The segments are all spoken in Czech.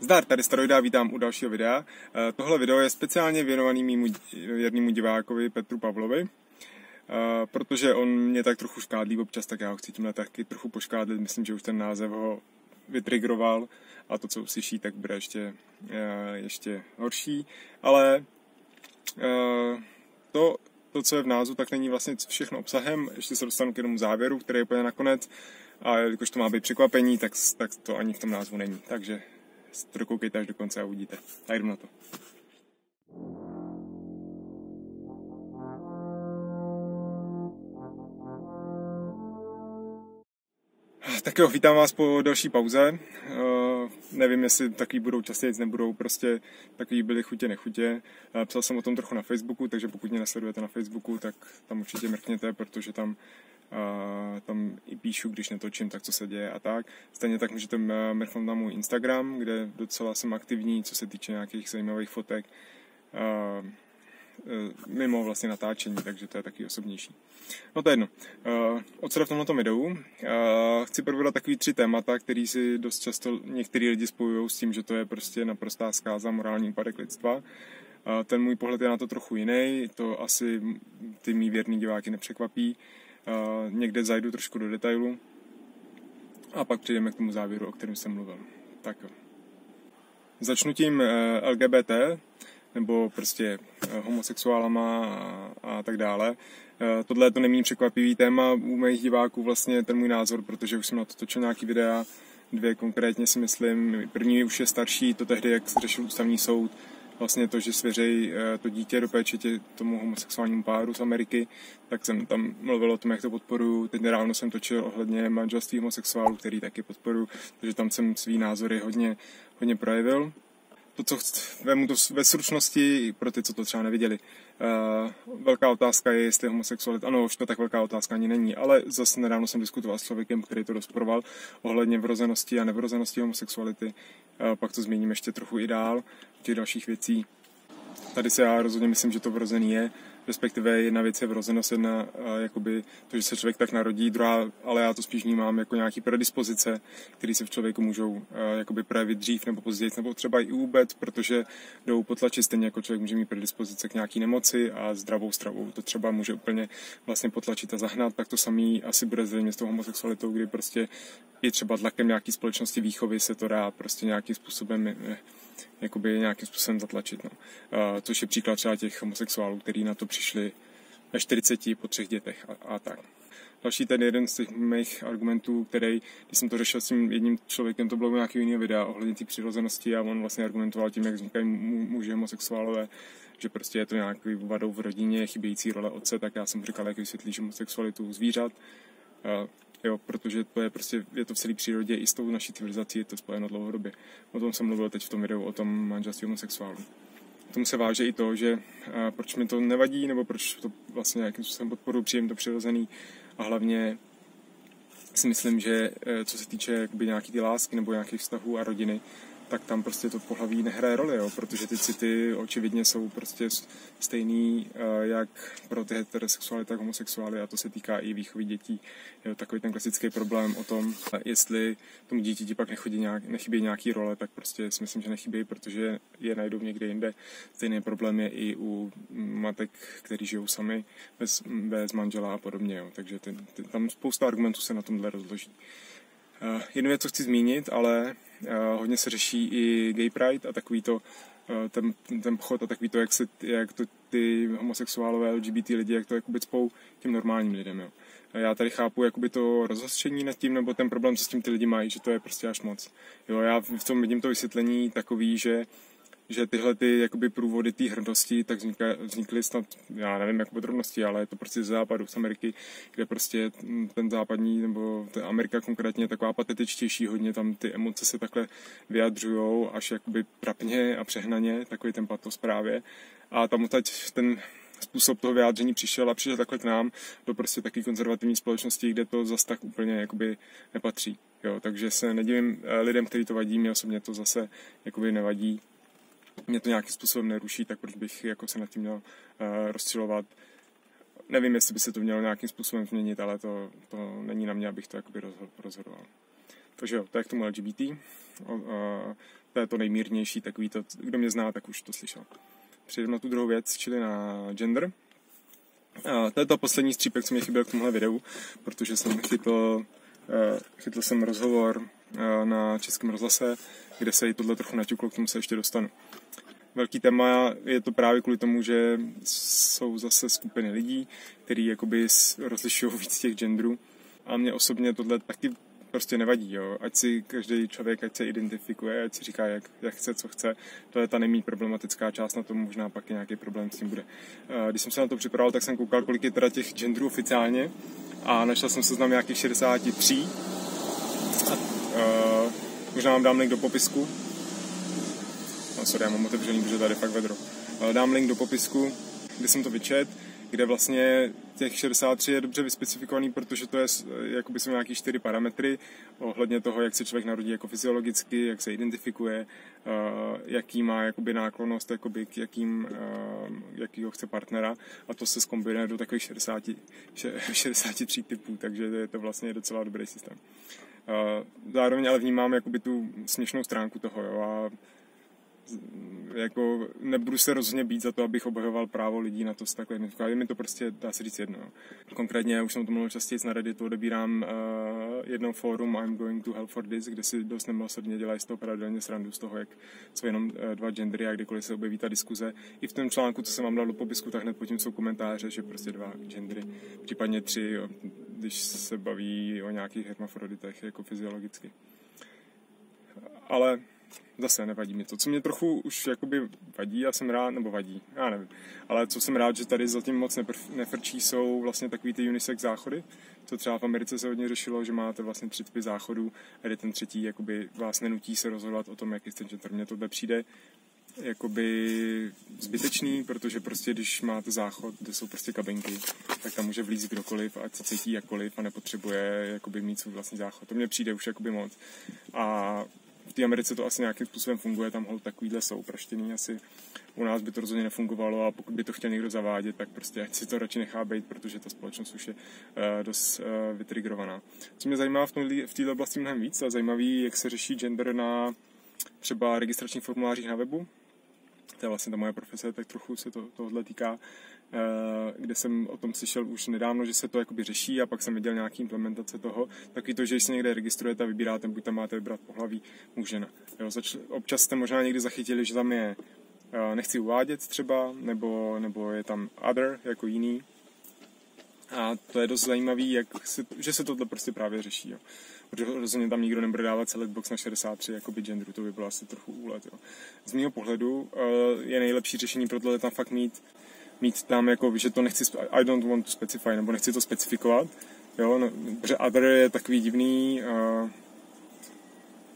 Zdar, tady Staroida, vítám u dalšího videa. Eh, tohle video je speciálně věnovaný mýmu jednému divákovi Petru Pavlovi, eh, protože on mě tak trochu škádlí občas, tak já ho chci tímhle taky trochu poškádlit. Myslím, že už ten název ho vytrigroval a to, co uslyší, tak bude ještě, eh, ještě horší. Ale to, to, co je v názvu, tak není vlastně všechno obsahem. Ještě se dostanu k jednomu závěru, který je úplně nakonec. A jelikož to má být překvapení, tak, tak to ani v tom názvu není. Takže dokoukejte až do konce a uvidíte. A jdem na to. Tak jo, vítám vás po další pauze. Uh, nevím, jestli takový budou častěji, nebudou, prostě takový byly chutě, nechutě. Uh, psal jsem o tom trochu na Facebooku, takže pokud mě nesledujete na Facebooku, tak tam určitě mrkněte, protože tam tam i píšu, když netočím, tak co se děje a tak. Stejně tak můžete mrknout na můj Instagram, kde docela jsem aktivní, co se týče nějakých zajímavých fotek e, mimo vlastně natáčení, takže to je taky osobnější. No to je jedno. O co v tomto videu? Chci probrat takový tři témata, který si dost často některý lidi spojují s tím, že to je prostě naprostá zkáza morální úpadek lidstva. Ten můj pohled je na to trochu jiný, to asi ty mý věrný diváky nepřekvapí někde zajdu trošku do detailu a pak přijdeme k tomu závěru, o kterém jsem mluvil. Tak. Začnu tím eh, LGBT, nebo prostě eh, homosexuálama a, a tak dále. Eh, tohle to není překvapivý téma u mých diváků vlastně ten můj názor, protože už jsem na to točil nějaký videa, dvě konkrétně si myslím. První už je starší, to tehdy, jak řešil ústavní soud, vlastně to, že svěřej eh, to dítě do péče tě, tomu homosexuálnímu páru z Ameriky, tak jsem tam mluvil o tom, jak to podporuji. Teď nedávno jsem točil ohledně manželství homosexuálů, který taky podporuji, takže tam jsem svý názory hodně, hodně projevil to, co vemu to ve stručnosti pro ty, co to třeba neviděli. Uh, velká otázka je, jestli homosexualita, ano, už to tak velká otázka ani není, ale zase nedávno jsem diskutoval s člověkem, který to rozporoval ohledně vrozenosti a nevrozenosti homosexuality. Uh, pak to změním ještě trochu i dál, těch dalších věcí. Tady se já rozhodně myslím, že to vrozený je respektive jedna věc je vrozenost, jedna jakoby to, že se člověk tak narodí, druhá, ale já to spíš vnímám jako nějaký predispozice, které se v člověku můžou jakoby projevit dřív nebo později, nebo třeba i vůbec, protože jdou potlačit stejně jako člověk může mít predispozice k nějaký nemoci a zdravou stravou. To třeba může úplně vlastně potlačit a zahnat, tak to samý asi bude zřejmě s tou homosexualitou, kdy prostě i třeba tlakem nějaký společnosti výchovy se to dá prostě nějakým způsobem eh, jakoby nějakým způsobem zatlačit. No. Uh, což je příklad třeba těch homosexuálů, kteří na to přišli ve 40 po třech dětech a, a tak. Další ten jeden z těch mých argumentů, který, když jsem to řešil s tím jedním člověkem, to bylo nějaký jiný videa ohledně té přirozenosti a on vlastně argumentoval tím, jak vznikají muži homosexuálové, že prostě je to nějaký vadou v rodině, chybějící role otce, tak já jsem říkal, jak vysvětlíš homosexualitu zvířat. Uh, jo, protože to je prostě, je to v celé přírodě, i s tou naší civilizací je to spojeno dlouhodobě. O tom jsem mluvil teď v tom videu, o tom manželství homosexuálů. K tomu se váže i to, že a, proč mi to nevadí, nebo proč to vlastně nějakým způsobem podporu příjem to přirozený a hlavně si myslím, že e, co se týče jakoby nějaký ty lásky nebo nějakých vztahů a rodiny, tak tam prostě to pohlaví nehraje roli, jo, protože ty city očividně jsou prostě stejný eh, jak pro ty heterosexuály, tak homosexuály a to se týká i výchovy dětí. Jo, takový ten klasický problém o tom, jestli tomu dítěti pak nechodí nějak, nechybí nějaký role, tak prostě si myslím, že nechybí, protože je najdou někde jinde. Stejný problém je i u matek, který žijou sami bez, bez manžela a podobně. Jo. Takže ten, ten, tam spousta argumentů se na tomhle rozloží. Uh, jednu věc, co chci zmínit, ale uh, hodně se řeší i gay pride a takový to, uh, ten, ten pochod a takový to, jak, se, jak to ty homosexuálové, LGBT lidi, jak to jakoby cpou těm normálním lidem. Jo. Já tady chápu jakoby to rozhostření nad tím, nebo ten problém, co s tím ty lidi mají, že to je prostě až moc. Jo, já v tom vidím to vysvětlení takový, že že tyhle ty jakoby průvody té hrdosti tak vznikly, vznikly snad, já nevím jak podrobnosti, ale je to prostě z západu, z Ameriky, kde prostě ten západní, nebo ta Amerika konkrétně je taková patetičtější, hodně tam ty emoce se takhle vyjadřují až jakoby prapně a přehnaně, takový ten patos právě. A tam teď ten způsob toho vyjádření přišel a přišel takhle k nám do prostě takové konzervativní společnosti, kde to zase tak úplně jakoby nepatří. Jo, takže se nedivím eh, lidem, kteří to vadí, mě osobně to zase jakoby nevadí, mě to nějakým způsobem neruší, tak proč bych jako se nad tím měl uh, rozčilovat. Nevím, jestli by se to mělo nějakým způsobem změnit, ale to, to není na mě, abych to jakoby rozhodoval. Takže jo, to je k tomu LGBT. Uh, to je to nejmírnější, takový to, kdo mě zná, tak už to slyšel. Přejdeme na tu druhou věc, čili na gender. A to je to poslední střípek, co mi chyběl k tomuhle videu, protože jsem chytl, chytl jsem rozhovor na Českém rozhlase, kde se i tohle trochu naťuklo, k tomu se ještě dostanu. Velký téma je to právě kvůli tomu, že jsou zase skupiny lidí, který jakoby rozlišují víc těch genderů. A mě osobně tohle taky prostě nevadí, jo. Ať si každý člověk, ať se identifikuje, ať si říká, jak, jak chce, co chce. To je ta nejméně problematická část, na tom možná pak nějaký problém s tím bude. Eh, když jsem se na to připravoval, tak jsem koukal, kolik je teda těch genderů oficiálně a našel jsem seznam nějakých 63. A, uh, možná vám dám link do popisku. Sorry, já mám otevřený, protože tady fakt vedro. Dám link do popisku, kde jsem to vyčet kde vlastně těch 63 je dobře vyspecifikovaný, protože to je, jakoby jsou nějaký čtyři parametry ohledně toho, jak se člověk narodí jako fyziologicky, jak se identifikuje, uh, jaký má jakoby náklonost jakoby k jakým, uh, jakýho chce partnera a to se zkombinuje do takových 60, 63 typů, takže je to vlastně docela dobrý systém. Uh, zároveň ale vnímám jakoby tu směšnou stránku toho jo, a jako nebudu se rozhodně být za to, abych obhajoval právo lidí na to se takhle identifikovat. Je mi to prostě, dá se říct, jedno. Konkrétně, už jsem to mluvil častěji na Redditu, odebírám uh, jedno fórum I'm going to hell for this, kde si dost nemilosrdně dělají z toho pravidelně srandu z toho, jak jsou jenom uh, dva gendery a kdykoliv se objeví ta diskuze. I v tom článku, co jsem vám dal do popisku, tak hned potom jsou komentáře, že prostě dva gendery, případně tři, když se baví o nějakých hermafroditech jako fyziologicky. Ale zase nevadí mi to. Co mě trochu už jakoby vadí, já jsem rád, nebo vadí, já nevím, ale co jsem rád, že tady zatím moc neprv, nefrčí, jsou vlastně takový ty unisex záchody, co třeba v Americe se hodně řešilo, že máte vlastně tři typy záchodů, a ten třetí jakoby vás nenutí se rozhodovat o tom, jaký jste gender. Mně tohle přijde jakoby zbytečný, protože prostě když máte záchod, kde jsou prostě kabinky, tak tam může vlízt kdokoliv, ať se cítí jakkoliv a nepotřebuje jakoby mít svůj vlastní záchod. To mně přijde už jakoby moc. A v té Americe to asi nějakým způsobem funguje, tam hol takovýhle jsou praštěný asi. U nás by to rozhodně nefungovalo a pokud by to chtěl někdo zavádět, tak prostě ať si to radši nechá být, protože ta společnost už je uh, dost uh, vytrigrovaná. Co mě zajímá v, této oblasti mnohem víc a zajímavý, jak se řeší gender na třeba registračních formulářích na webu, to je vlastně ta moje profese, tak trochu se to, tohle týká, kde jsem o tom slyšel už nedávno, že se to jakoby řeší a pak jsem viděl nějaký implementace toho. Taky to, že se někde registrujete a vybíráte, buď tam máte vybrat pohlaví muž žena. Jo, zač- občas jste možná někdy zachytili, že tam je eh, nechci uvádět třeba, nebo, nebo je tam other jako jiný. A to je dost zajímavý, jak se, že se tohle prostě právě řeší. Jo. Protože rozhodně tam nikdo nebude dávat celý box na 63 jako by genderu, to by bylo asi trochu úlet. Jo. Z mého pohledu uh, je nejlepší řešení pro tohle tam fakt mít mít tam, jako, že to nechci, I don't want to specify, nebo nechci to specifikovat, jo, no, protože other je takový divný, uh,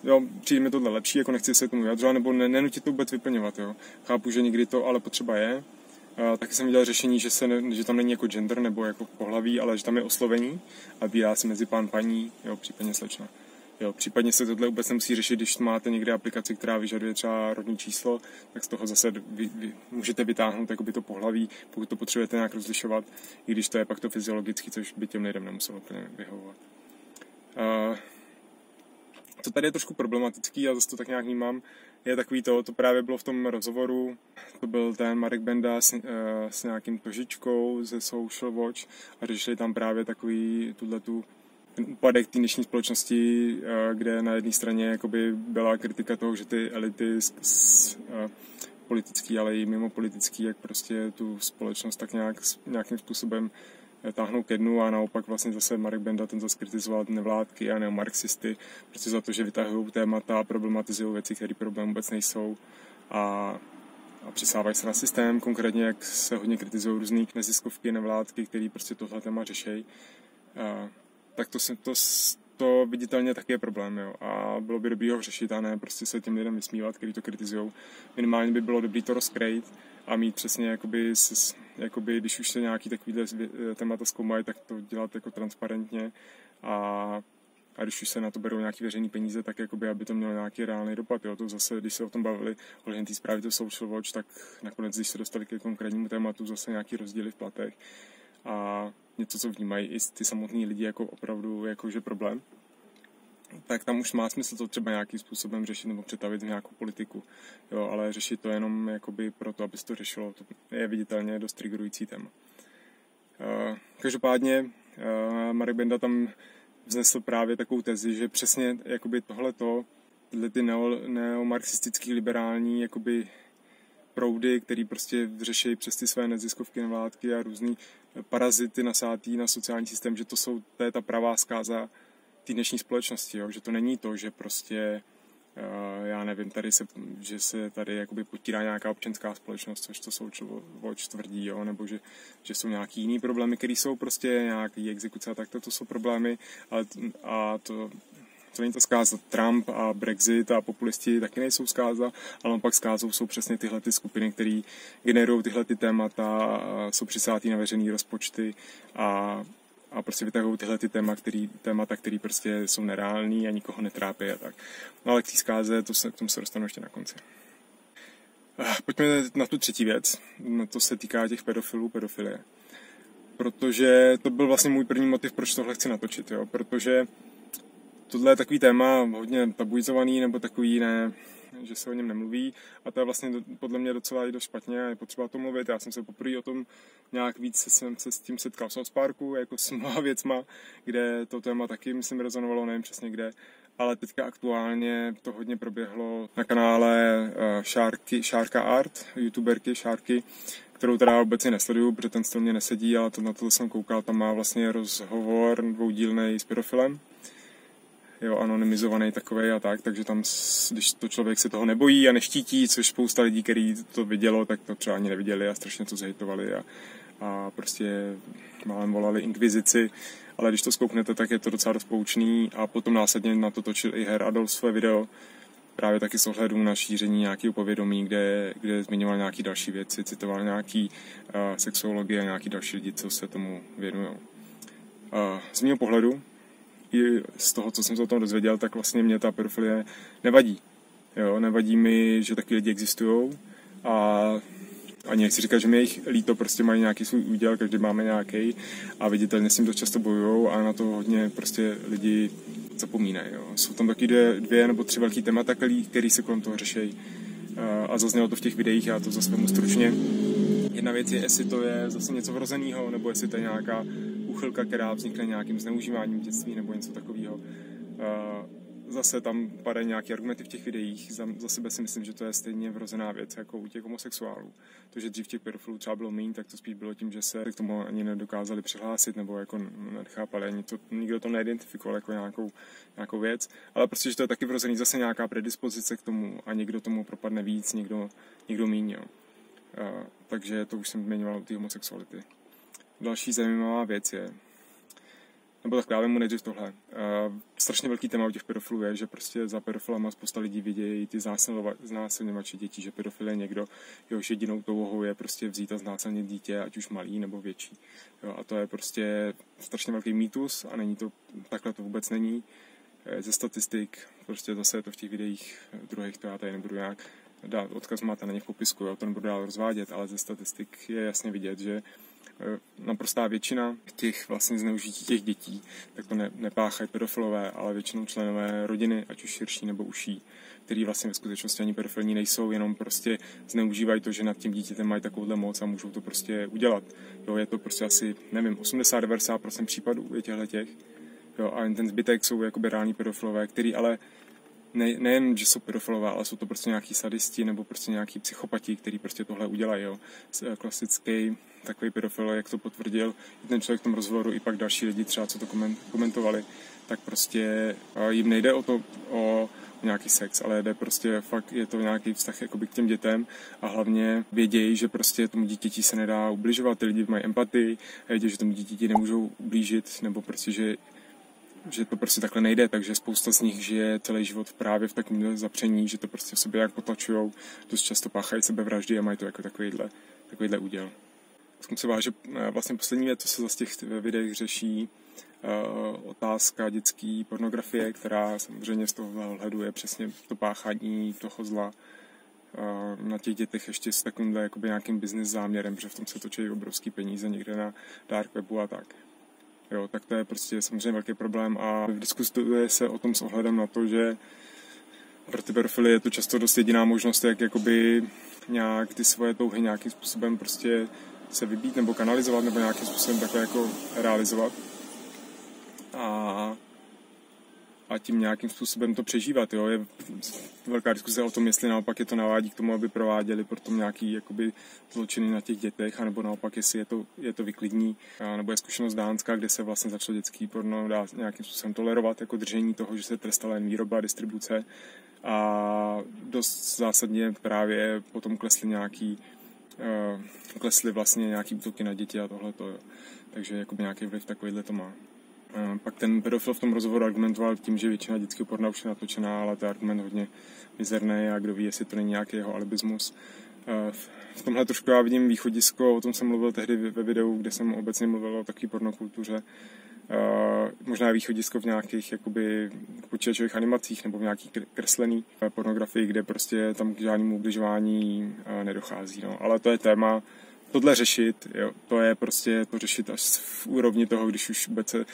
jo, přijde mi tohle lepší, jako nechci se tomu vyjadřovat, nebo ne, nenutit to vůbec vyplňovat, jo. Chápu, že někdy to ale potřeba je, uh, taky jsem viděl řešení, že, se ne, že tam není jako gender nebo jako pohlaví, ale že tam je oslovení a bírá se mezi pán, paní, jo, případně slečna. Jo, případně se tohle vůbec nemusí řešit, když máte někde aplikaci, která vyžaduje třeba rodní číslo, tak z toho zase vy, vy, můžete vytáhnout jakoby to pohlaví, pokud to potřebujete nějak rozlišovat, i když to je pak to fyziologicky, což by těm lidem nemuselo úplně vyhovovat. Uh, co tady je trošku problematický, a zase to tak nějak vnímám, je takový to, to právě bylo v tom rozhovoru, to byl ten Marek Benda s, uh, s nějakým tožičkou ze Social Watch a řešili tam právě takový tuhle tu úpadek té dnešní společnosti, eh, kde na jedné straně jakoby byla kritika toho, že ty elity s, s, eh, politický, ale i mimo politický, jak prostě tu společnost tak nějak, nějakým způsobem eh, táhnou ke dnu a naopak vlastně zase Marek Benda ten zase kritizoval nevládky a neomarxisty, prostě za to, že vytahují témata a problematizují věci, které problém vůbec nejsou a, a přisávají se na systém, konkrétně jak se hodně kritizují různé neziskovky, nevládky, které prostě tohle téma řeší tak to, se, to, to viditelně taky je problém. Jo. A bylo by dobré ho řešit a ne prostě se těm lidem vysmívat, kteří to kritizují. Minimálně by bylo dobré to rozkrejt a mít přesně, jakoby, jakoby, když už se nějaký takovýhle témata zkoumají, tak to dělat jako transparentně a a když už se na to berou nějaké veřejné peníze, tak jakoby, aby to mělo nějaký reálný dopad. Jo. To zase, když se o tom bavili ohledně té zprávy to Social Watch, tak nakonec, když se dostali ke konkrétnímu tématu, zase nějaký rozdíly v platech. A něco, co vnímají i ty samotní lidi jako opravdu jakože problém. tak tam už má smysl to třeba nějakým způsobem řešit nebo přetavit v nějakou politiku. Jo, ale řešit to jenom jakoby proto, aby se to řešilo, to je viditelně dost triggerující téma. Uh, každopádně uh, Marek Benda tam vznesl právě takovou tezi, že přesně jakoby tohleto, tyhle ty neo, neomarxistický liberální jakoby proudy, který prostě řeší přes ty své neziskovky nevládky a různý parazity nasátý na sociální systém, že to jsou, to je ta pravá zkáza té dnešní společnosti, jo? že to není to, že prostě uh, já nevím, tady se, že se tady jakoby potírá nějaká občanská společnost, což to jsou tvrdí, jo? nebo že, že jsou nějaký jiný problémy, které jsou prostě nějaký exekuce a tak to, to jsou problémy ale, a to, to není ta zkáza. Trump a Brexit a populisti taky nejsou zkáza, ale pak zkázou jsou přesně tyhle ty skupiny, které generují tyhle ty témata, jsou přisátý na veřejné rozpočty a a prostě vytahují tyhle ty téma, který, témata, které prostě jsou nereální a nikoho netrápí a tak. No ale k té zkáze, to se, k tomu se dostanu ještě na konci. Ah, pojďme na tu třetí věc. To se týká těch pedofilů, pedofilie. Protože to byl vlastně můj první motiv, proč tohle chci natočit. Jo? Protože tohle je takový téma hodně tabuizovaný nebo takový ne, že se o něm nemluví. A to je vlastně podle mě docela i dost špatně a je potřeba o tom mluvit. Já jsem se poprvé o tom nějak víc jsem se s tím setkal v South Parku, jako s mnoha věcma, kde to téma taky, myslím, rezonovalo, nevím přesně kde, ale teďka aktuálně to hodně proběhlo na kanále uh, Sharky, Sharka Art, youtuberky Sharky, kterou teda obecně nesleduju, protože ten styl mě nesedí, ale to, na to jsem koukal, tam má vlastně rozhovor dvoudílný s pedofilem jo, anonymizovaný takový a tak, takže tam, když to člověk se toho nebojí a neštítí, což spousta lidí, kteří to vidělo, tak to třeba ani neviděli a strašně to zhejtovali a, a prostě málem volali inkvizici, ale když to zkouknete, tak je to docela dost poučný a potom následně na to točil i Her Adolf své video, právě taky s ohledem na šíření nějakého povědomí, kde, kde zmiňoval nějaké další věci, citoval nějaký uh, sexuologie a nějaký další lidi, co se tomu věnují. Uh, z mého pohledu i z toho, co jsem se o tom dozvěděl, tak vlastně mě ta pedofilie nevadí. Jo, nevadí mi, že taky lidi existují a ani nechci říkat, že mi jejich líto, prostě mají nějaký svůj úděl, každý máme nějaký a viditelně s tím to často bojují a na to hodně prostě lidi zapomínají. Jo. Jsou tam taky dvě, dvě nebo tři velký témata, který se kolem toho řeší a zaznělo to v těch videích, já to zase stručně. Jedna věc je, jestli to je zase něco vrozeného, nebo jestli to je nějaká úchylka, která vznikne nějakým zneužíváním dětství nebo něco takového. Zase tam padají nějaké argumenty v těch videích. Za, za sebe si myslím, že to je stejně vrozená věc jako u těch homosexuálů. To, že dřív těch pedofilů třeba bylo méně, tak to spíš bylo tím, že se k tomu ani nedokázali přihlásit nebo jako nechápali, ani to, nikdo to neidentifikoval jako nějakou, nějakou věc. Ale prostě, že to je taky vrozený zase nějaká predispozice k tomu a někdo tomu propadne víc, někdo, někdo méně. takže to už jsem zmiňoval té homosexuality. Další zajímavá věc je, nebo tak já mu nejdřív tohle. Uh, strašně velký téma u těch pedofilů je, že prostě za pedofilama spousta lidí vidějí ty znásilňovači dětí, že pedofil je někdo, jehož jedinou touhou je prostě vzít a znásilnit dítě, ať už malý nebo větší. Jo, a to je prostě strašně velký mýtus a není to, takhle to vůbec není. Ze statistik, prostě zase je to v těch videích druhých, to já tady nebudu nějak dát, odkaz máte na ně v popisku, jo, to nebudu dál rozvádět, ale ze statistik je jasně vidět, že Eh, naprostá většina těch vlastně zneužití těch dětí, tak to ne, nepáchají pedofilové, ale většinou členové rodiny, ať už širší nebo uší, který vlastně ve skutečnosti ani pedofilní nejsou, jenom prostě zneužívají to, že nad tím dítětem mají takovouhle moc a můžou to prostě udělat. Jo, je to prostě asi, nevím, 80-90% případů je těchto těch. Jo, a ten zbytek jsou jakoby reální pedofilové, který ale ne, nejen, že jsou pedofilové, ale jsou to prostě nějaký sadisti nebo prostě nějaký psychopati, kteří prostě tohle udělají. Jo. Eh, klasický takový pedofil, jak to potvrdil i ten člověk v tom rozhovoru, i pak další lidi třeba, co to komentovali, tak prostě jim nejde o to, o nějaký sex, ale jde prostě fakt, je to nějaký vztah jakoby k těm dětem a hlavně vědějí, že prostě tomu dítěti se nedá ubližovat, ty lidi mají empatii, vědějí, že tomu dítěti nemůžou ublížit, nebo prostě, že že to prostě takhle nejde, takže spousta z nich žije celý život právě v takovém zapření, že to prostě v sobě jak potlačují, dost často páchají sebevraždy a mají to jako takovýhle, takovýhle úděl. K se váže eh, vlastně poslední věc, co se zase těch videích řeší, uh, otázka dětské pornografie, která samozřejmě z toho hledu je přesně to páchání toho zla uh, na těch dětech ještě s jakoby nějakým business záměrem, protože v tom se točí obrovský peníze někde na dark webu a tak. Jo, tak to je prostě samozřejmě velký problém a diskutuje se o tom s ohledem na to, že pro ty pedofily je to často dost jediná možnost, jak jakoby nějak ty svoje touhy nějakým způsobem prostě se vybít nebo kanalizovat nebo nějakým způsobem takhle jako realizovat. A a tím nějakým způsobem to přežívat. Jo? Je velká diskuse o tom, jestli naopak je to navádí k tomu, aby prováděli potom nějaký jakoby, zločiny na těch dětech, anebo naopak, jestli je to, je to vyklidní. A, nebo je zkušenost Dánska, kde se vlastně začalo dětský porno dá nějakým způsobem tolerovat jako držení toho, že se trestala jen výroba, distribuce. A dost zásadně právě potom klesly nějaký uh, klesly vlastně nějaký útoky na děti a tohle. Takže jakoby nějaký vliv takovýhle to má. Pak ten pedofil v tom rozhovoru argumentoval tím, že většina dětského porna už je natočená, ale to je argument hodně mizerný a kdo ví, jestli to není nějaký jeho alibismus. V tomhle trošku já vidím východisko, o tom jsem mluvil tehdy ve videu, kde jsem obecně mluvil o takové pornokultuře. Možná východisko v nějakých jakoby počítačových animacích nebo v nějakých kreslený pornografii, kde prostě tam k žádnému ubližování nedochází. No. Ale to je téma, tohle řešit, jo, to je prostě to řešit až v úrovni toho, když už vůbec se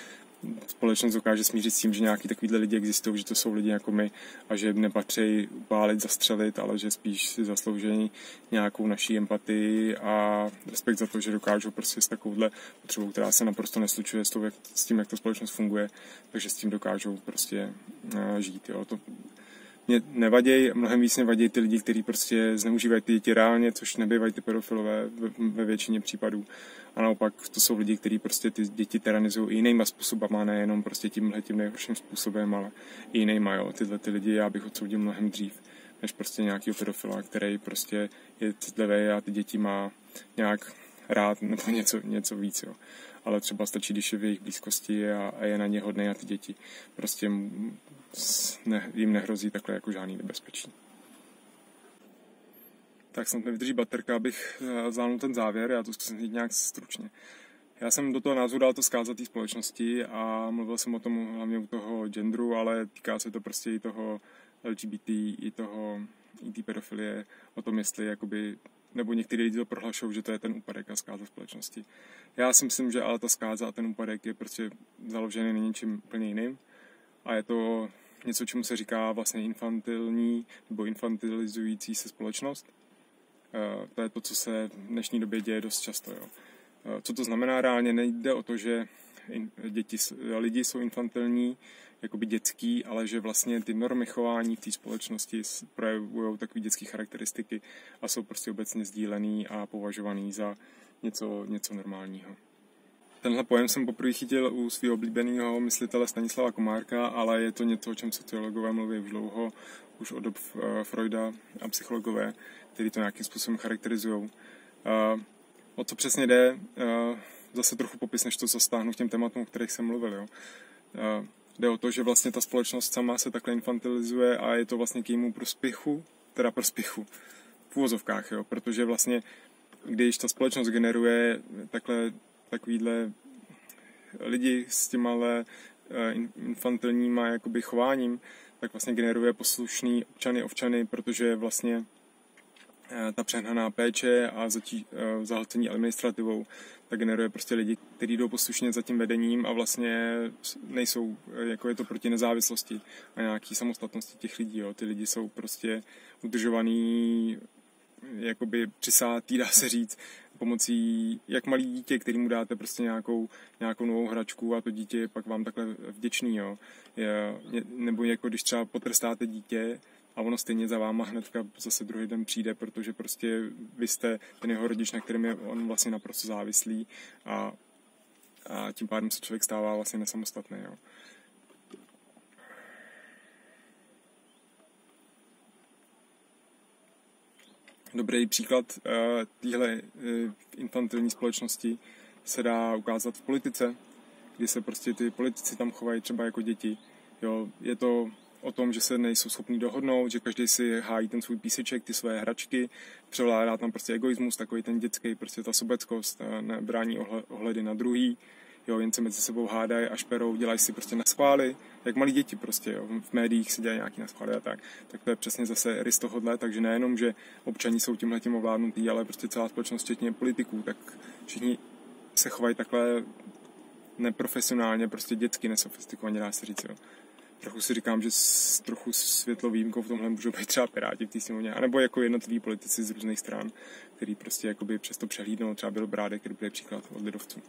společnost dokáže smířit s tím, že nějaký takovýhle lidi existují, že to jsou lidi jako my a že nepatří upálit, zastřelit, ale že spíš si zaslouží nějakou naší empatii a respekt za to, že dokážou prostě s takovouhle potřebou, která se naprosto neslučuje s, jak, s tím, jak ta společnost funguje, takže s tím dokážou prostě uh, žít. Jo. To, mě nevadí, mnohem víc mě vadí ty lidi, kteří prostě zneužívají ty děti reálně, což nebývají ty pedofilové ve většině případů. A naopak to jsou lidi, kteří prostě ty děti tyranizují i jinýma způsobama, nejenom prostě tímhle tím nejhorším způsobem, ale i jinýma, jo. Tyhle ty lidi já bych odsoudil mnohem dřív, než prostě nějaký pedofila, který prostě je citlivý a ty děti má nějak rád nebo něco, něco víc, jo. Ale třeba stačí, když je v jejich blízkosti a, a je na ně hodný a ty děti prostě ne, jim nehrozí takhle jako žádný nebezpečí. Tak snad mi vydrží baterka, abych eh, zvládnul ten závěr, já to zkusím říct nějak stručně. Já jsem do toho názoru dal to zkázat té společnosti a mluvil jsem o tom hlavně u toho genderu, ale týká se to prostě i toho LGBT, i toho i té pedofilie, o tom, jestli jakoby, nebo někteří lidi to prohlašují, že to je ten úpadek a zkáza společnosti. Já si myslím, že ale ta zkáza a ten úpadek je prostě založený na něčím úplně jiným a je to něco, čemu se říká vlastně infantilní nebo infantilizující se společnost. Eh, to je to, co se v dnešní době děje dost často. Jo. Eh, co to znamená reálně? Nejde o to, že děti, lidi jsou infantilní, jakoby dětský, ale že vlastně ty normy chování v té společnosti projevují takové dětské charakteristiky a jsou prostě obecně sdílený a považovaný za něco, něco normálního. Tenhle pojem jsem poprvé chytil u svého oblíbeného myslitele Stanislava Komárka, ale je to něco, o čem sociologové mluví už dlouho, už od dob eh, Freuda a psychologové, kteří to nějakým způsobem charakterizují. Eh, o co přesně jde, eh, zase trochu popis, než to zastáhnu k těm tématům, o kterých jsem mluvil. Jo. Jde o to, že vlastně ta společnost sama se takhle infantilizuje a je to vlastně k jejímu prospěchu, teda prospěchu v úvozovkách, jo, protože vlastně když ta společnost generuje takhle takovýhle lidi s těma eh, infantilníma jakoby chováním, tak vlastně generuje poslušný občany, ovčany, protože vlastně eh, ta přehnaná péče a eh, zahlcení administrativou, tak generuje prostě lidi, kteří jdou poslušně za tím vedením a vlastně nejsou, jako je to proti nezávislosti a nějaký samostatnosti těch lidí. Jo. Ty lidi jsou prostě udržovaný jakoby přisátý, dá se říct, pomocí, jak malý dítě, který mu dáte prostě nějakou, nějakou novou hračku a to dítě je pak vám takhle vděčný, jo. Je, nebo jako když třeba potrestáte dítě a ono stejně za váma hnedka zase druhý den přijde, protože prostě vy jste ten jeho rodič, na kterém je on vlastně naprosto závislý a, a tím pádem se člověk stává vlastně nesamostatný, jo. Dobrý příklad uh, téhle uh, infantilní společnosti se dá ukázat v politice, kdy se prostě ty politici tam chovají třeba jako děti. Jo, je to o tom, že se nejsou schopni dohodnout, že každý si hájí ten svůj píseček, ty své hračky, převládá tam prostě egoismus, takový ten dětský, prostě ta sobeckost, nebrání ohledy na druhý, jo, jen se mezi sebou hádají a šperou, dělají si prostě na schvály, jak malí děti prostě, jo, v médiích si dělají nějaký na schvály a tak. Tak to je přesně zase rys tohohle, takže nejenom, že občani jsou tímhle tím ovládnutý, ale prostě celá společnost, včetně politiků, tak všichni se chovají takhle neprofesionálně, prostě dětsky nesofistikovaně, dá se říct, jo. Trochu si říkám, že s trochu světlou výjimkou v tomhle můžou být třeba Piráti v té sněmovně, anebo jako jednotliví politici z různých stran, který prostě jakoby přesto přehlídnou, třeba byl Brádek, který byl příklad od lidovců.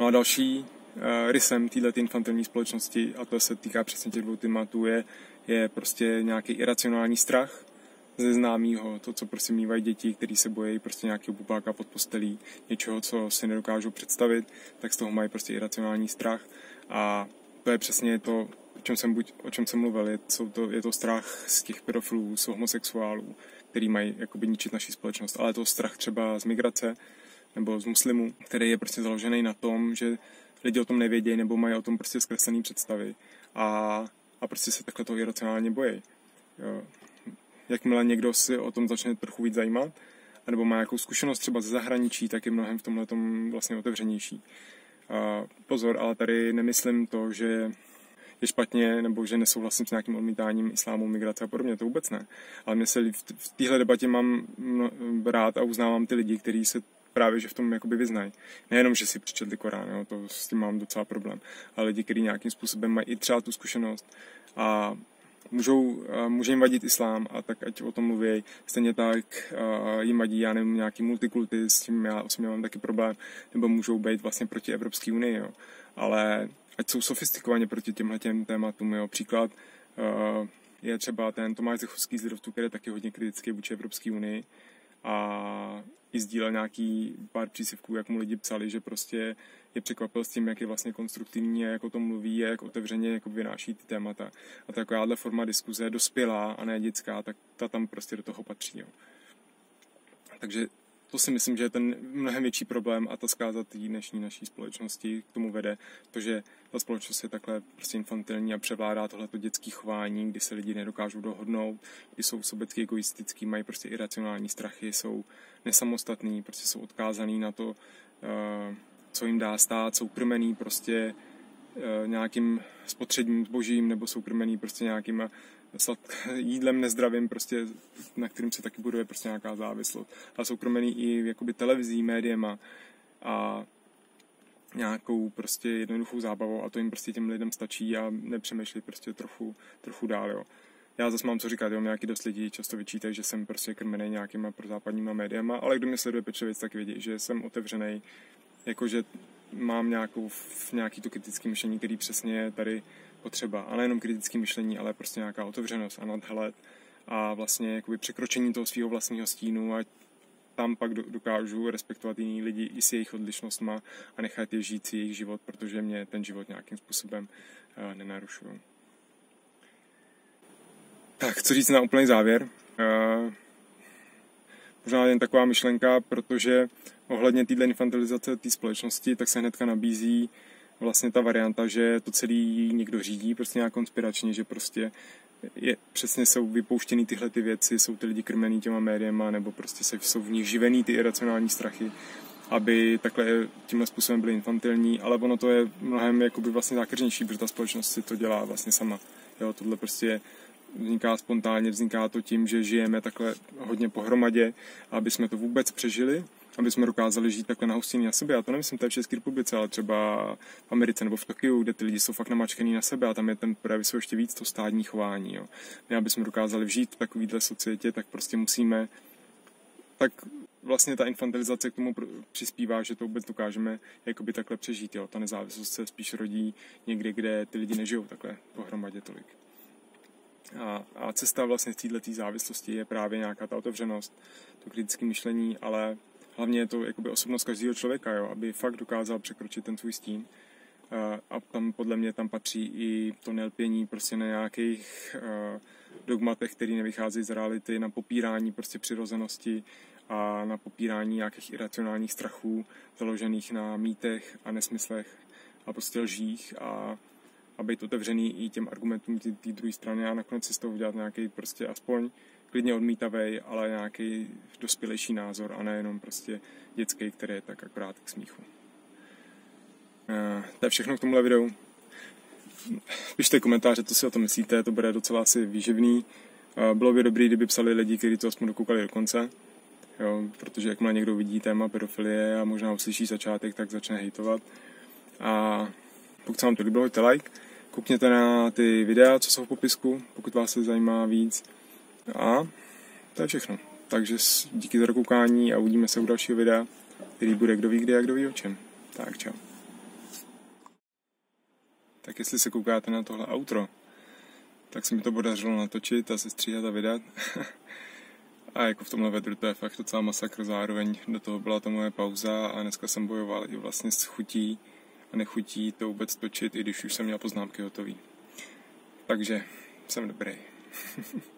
No a další uh, rysem této infantilní společnosti, a to se týká přesně těch dvou tématů, je, je prostě nějaký iracionální strach, ze známého, to, co prostě mývají děti, kteří se bojí prostě nějakého bubáka pod postelí, něčeho, co si nedokážou představit, tak z toho mají prostě iracionální strach. A to je přesně to, čem jsem, buď, o čem jsem mluvil, je, jsou to, je to strach z těch pedofilů, z homosexuálů, který mají jakoby ničit naši společnost, ale to strach třeba z migrace nebo z muslimů, který je prostě založený na tom, že lidi o tom nevědějí nebo mají o tom prostě zkreslené představy a, a prostě se takhle toho iracionálně bojí. Jakmile někdo si o tom začne trochu víc zajímat, nebo má nějakou zkušenost třeba ze zahraničí, tak je mnohem v tomhle vlastně otevřenější. A pozor, ale tady nemyslím to, že je špatně, nebo že nesouhlasím s nějakým odmítáním islámu, migrace a podobně, to vůbec ne. Ale mě se v, téhle debatě mám rád a uznávám ty lidi, kteří se právě že v tom jakoby vyznají. Nejenom, že si přečetli Korán, jo, to s tím mám docela problém, ale lidi, kteří nějakým způsobem mají i třeba tu zkušenost a můžou, může jim vadit islám a tak ať o tom mluví. Stejně tak jim vadí, já nevím, nějaký multikulty, s tím já osobně mám taky problém, nebo můžou být vlastně proti Evropské unii, jo. Ale ať jsou sofistikovaně proti těmhle těm tématům, jo. Příklad je třeba ten Tomáš Zechovský z Lidovtu, který je taky hodně kritický vůči Evropské unii a i sdílel nějaký pár přísivků, jak mu lidi psali, že prostě je překvapil s tím, jak je vlastně konstruktivní jak o tom mluví jak otevřeně jako vynáší ty témata. A takováhle forma diskuze dospělá a ne dětská, tak ta tam prostě do toho patří. Jo. Takže to si myslím, že je ten mnohem větší problém a ta zkáza té dnešní naší společnosti k tomu vede, to, že ta společnost je takhle prostě infantilní a převládá tohleto dětské chování, kdy se lidi nedokážou dohodnout, kdy jsou sobecky egoistický, mají prostě iracionální strachy, jsou nesamostatní, prostě jsou odkázaný na to, eh, co jim dá stát, jsou krmený prostě eh, nějakým spotřebním zbožím nebo jsou krmený prostě nějakým jídlem nezdravým, prostě, na kterým se taky buduje prostě nějaká závislost. A jsou kromený i jakoby televizí, médiema a nějakou prostě jednoduchou zábavou a to jim prostě těm lidem stačí a nepřemýšlí prostě trochu, trochu dál, jo. Já zase mám co říkat, jo, nějaký dost lidí často vyčítají, že jsem prostě krmený nějakýma prozápadníma médiama, ale kdo mě sleduje pečlivěc, tak vědí, že jsem otevřený, jakože mám nějakou, nějaký to kritické myšlení, který přesně tady potřeba. A nejenom kritické myšlení, ale prostě nějaká otevřenost a nadhled a vlastně jakoby překročení toho svého vlastního stínu a tam pak dokážu respektovat jiný lidi i s jejich odlišnostma a nechat je žít si jejich život, protože mě ten život nějakým způsobem uh, nenarušují. Tak, co říct na úplný závěr? Uh, možná jen taková myšlenka, protože ohledně této infantilizace té společnosti, tak se hnedka nabízí vlastně ta varianta, že to celý někdo řídí prostě nějak konspiračně, že prostě je, přesně jsou vypouštěny tyhle ty věci, jsou ty lidi krmený těma médiema, nebo prostě se, jsou v nich živený ty iracionální strachy, aby takhle tímhle způsobem byly infantilní, ale ono to je mnohem jakoby vlastně zákeřnější, protože ta společnost si to dělá vlastně sama. Jo, tohle prostě vzniká spontánně, vzniká to tím, že žijeme takhle hodně pohromadě, aby jsme to vůbec přežili, aby jsme dokázali žít takhle nahustění na sebe. Já to nemyslím tady v České republice, ale třeba v Americe nebo v Tokiu, kde ty lidi jsou fakt namačkený na sebe a tam je ten projev jsou ještě víc to stádní chování. Jo. My, aby jsme dokázali žít v takovéhle societě, tak prostě musíme tak vlastně ta infantilizace k tomu přispívá, že to vůbec dokážeme jakoby takhle přežít. Jo. Ta nezávislost se spíš rodí někde, kde ty lidi nežijou takhle pohromadě tolik. A, a cesta vlastně z této závislosti je právě nějaká ta otevřenost, to kritické myšlení, ale hlavně je to jakoby osobnost každého člověka, jo, aby fakt dokázal překročit ten svůj stín. A tam podle mě tam patří i to nelpění prostě na nějakých dogmatech, které nevycházejí z reality, na popírání prostě přirozenosti a na popírání nějakých iracionálních strachů založených na mýtech a nesmyslech a prostě lžích a a být otevřený i těm argumentům té druhé strany a nakonec si z toho udělat nějaký prostě aspoň klidně odmítavý, ale nějaký dospělejší názor a nejenom prostě dětský, který je tak akorát k smíchu. Uh, to je všechno k tomuhle videu. Pište komentáře, co si o tom myslíte, to bude docela asi výživný. Uh, bylo by dobré, kdyby psali lidi, kteří to aspoň dokoukali do konce. Jo, protože jakmile někdo vidí téma pedofilie a možná uslyší začátek, tak začne hejtovat. A pokud se vám to líbilo, hoďte like, koukněte na ty videa, co jsou v popisku, pokud vás se zajímá víc. A to je všechno. Takže díky za dokoukání a uvidíme se u dalšího videa, který bude kdo ví kdy a kdo ví o čem. Tak čau. Tak jestli se koukáte na tohle outro, tak se mi to podařilo natočit a sestříhat a vydat. a jako v tomhle vedru to je fakt docela masakr zároveň. Do toho byla ta moje pauza a dneska jsem bojoval i vlastně s chutí a nechutí to vůbec točit, i když už jsem měl poznámky hotový. Takže jsem dobrý.